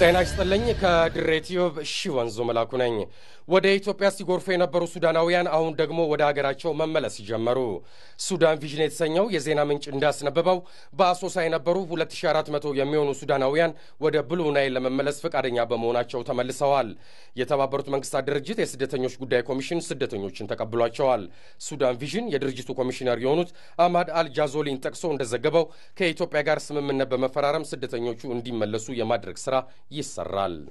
ጤና ይስጥልኝ። ከድሬ ቲዩብ ሺ ወንዙ መላኩ ነኝ። ወደ ኢትዮጵያ ሲጎርፉ የነበሩ ሱዳናውያን አሁን ደግሞ ወደ አገራቸው መመለስ ጀመሩ። ሱዳን ቪዥን የተሰኘው የዜና ምንጭ እንዳስነበበው በአሶሳ የነበሩ 2400 የሚሆኑ ሱዳናውያን ወደ ብሉ ናይል ለመመለስ ፈቃደኛ በመሆናቸው ተመልሰዋል። የተባበሩት መንግስታት ድርጅት የስደተኞች ጉዳይ ኮሚሽን ስደተኞችን ተቀብሏቸዋል። ሱዳን ቪዥን የድርጅቱ ኮሚሽነር የሆኑት አማድ አልጃዞሊን ጠቅሶ እንደዘገበው ከኢትዮጵያ ጋር ስምምነት በመፈራረም ስደተኞቹ እንዲመለሱ የማድረግ ስራ يسرال.